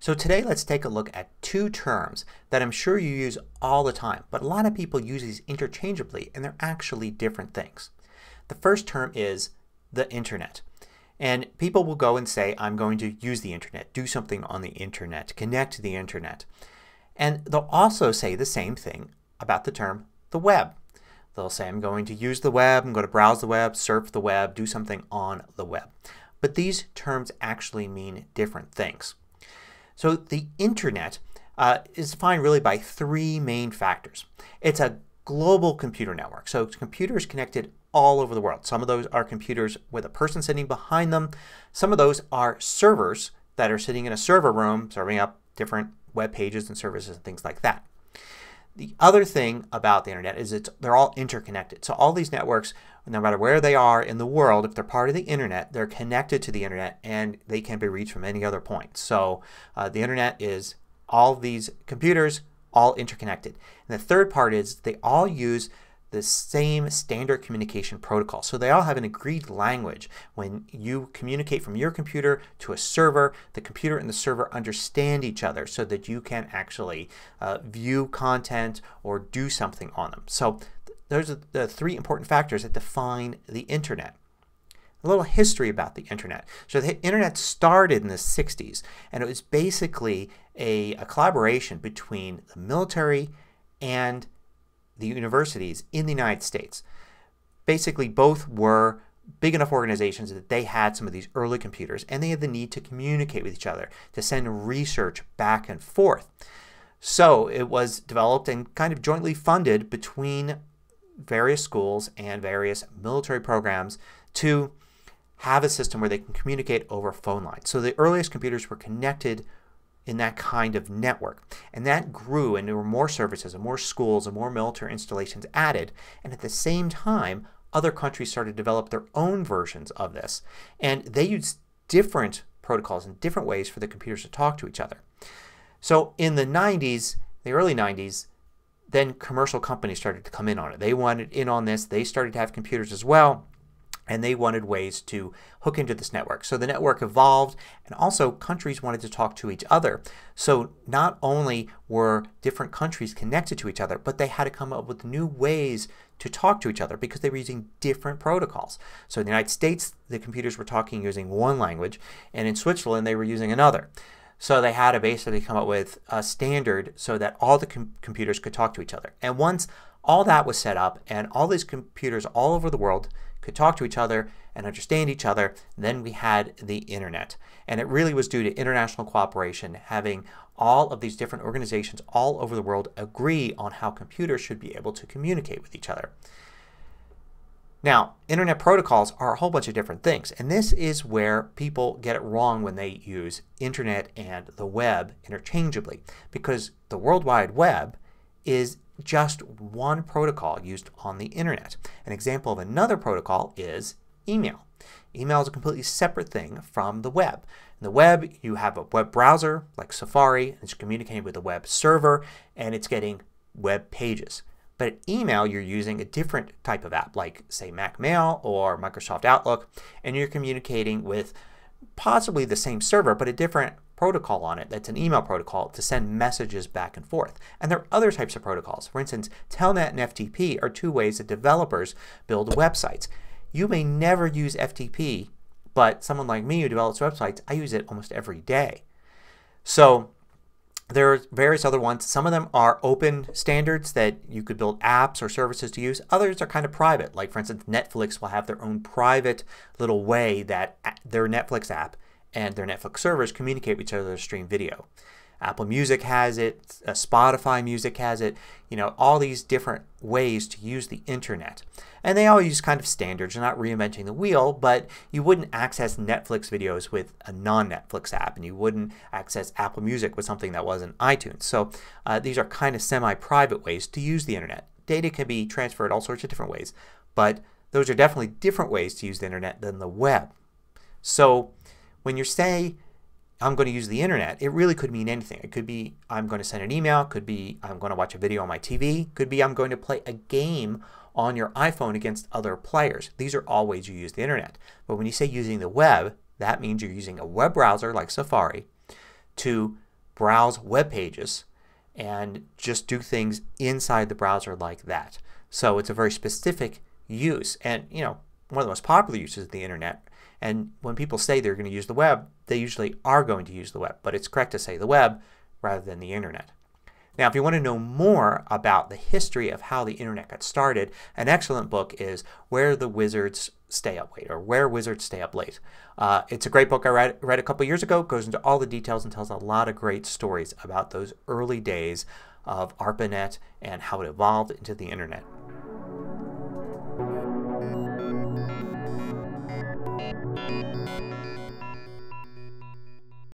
So today let's take a look at two terms that I'm sure you use all the time but a lot of people use these interchangeably and they're actually different things. The first term is the Internet. And people will go and say I'm going to use the Internet, do something on the Internet, connect to the Internet. And they'll also say the same thing about the term the web. They'll say I'm going to use the web, I'm going to browse the web, surf the web, do something on the web. But these terms actually mean different things. So the Internet uh, is defined really by three main factors. It's a global computer network. So computers connected all over the world. Some of those are computers with a person sitting behind them. Some of those are servers that are sitting in a server room serving up different web pages and services and things like that. The other thing about the Internet is it's, they're all interconnected. So all these networks, no matter where they are in the world, if they're part of the Internet, they're connected to the Internet and they can be reached from any other point. So uh, the Internet is all these computers all interconnected. And the third part is they all use the same standard communication protocol. So they all have an agreed language. When you communicate from your computer to a server, the computer and the server understand each other so that you can actually uh, view content or do something on them. So those are the three important factors that define the Internet. A little history about the Internet. So the Internet started in the 60s and it was basically a, a collaboration between the military and the universities in the United States. Basically both were big enough organizations that they had some of these early computers and they had the need to communicate with each other, to send research back and forth. So it was developed and kind of jointly funded between various schools and various military programs to have a system where they can communicate over phone lines. So the earliest computers were connected in that kind of network. And that grew and there were more services and more schools and more military installations added. And at the same time other countries started to develop their own versions of this. And they used different protocols and different ways for the computers to talk to each other. So in the 90s, the early 90s, then commercial companies started to come in on it. They wanted in on this. They started to have computers as well and they wanted ways to hook into this network. So the network evolved and also countries wanted to talk to each other. So not only were different countries connected to each other but they had to come up with new ways to talk to each other because they were using different protocols. So in the United States the computers were talking using one language and in Switzerland they were using another. So they had to basically come up with a standard so that all the com computers could talk to each other. And once all that was set up and all these computers all over the world could talk to each other and understand each other. Then we had the Internet. And it really was due to international cooperation having all of these different organizations all over the world agree on how computers should be able to communicate with each other. Now Internet protocols are a whole bunch of different things and this is where people get it wrong when they use Internet and the web interchangeably because the World Wide Web is just one protocol used on the Internet. An example of another protocol is email. Email is a completely separate thing from the web. In the web you have a web browser like Safari. and It's communicating with a web server and it's getting web pages. But at email you're using a different type of app like say Mac Mail or Microsoft Outlook and you're communicating with possibly the same server but a different protocol on it that's an email protocol to send messages back and forth. And there are other types of protocols. For instance, Telnet and FTP are two ways that developers build websites. You may never use FTP but someone like me who develops websites, I use it almost every day. So there are various other ones. Some of them are open standards that you could build apps or services to use. Others are kind of private. Like for instance Netflix will have their own private little way that their Netflix app and their Netflix servers communicate with each other to stream video. Apple Music has it. Uh, Spotify Music has it. You know, all these different ways to use the Internet. And they all use kind of standards. They're not reinventing the wheel but you wouldn't access Netflix videos with a non-Netflix app and you wouldn't access Apple Music with something that wasn't iTunes. So uh, these are kind of semi-private ways to use the Internet. Data can be transferred all sorts of different ways but those are definitely different ways to use the Internet than the web. So when you say I'm going to use the Internet, it really could mean anything. It could be I'm going to send an email. It could be I'm going to watch a video on my TV. It could be I'm going to play a game on your iPhone against other players. These are all ways you use the Internet. But when you say using the web that means you're using a web browser like Safari to browse web pages and just do things inside the browser like that. So it's a very specific use and you know one of the most popular uses of the Internet and when people say they're going to use the web they usually are going to use the web. But it's correct to say the web rather than the Internet. Now if you want to know more about the history of how the Internet got started an excellent book is Where the Wizards Stay Up Late or Where Wizards Stay Up Late. Uh, it's a great book I read, read a couple years ago. It goes into all the details and tells a lot of great stories about those early days of ARPANET and how it evolved into the Internet.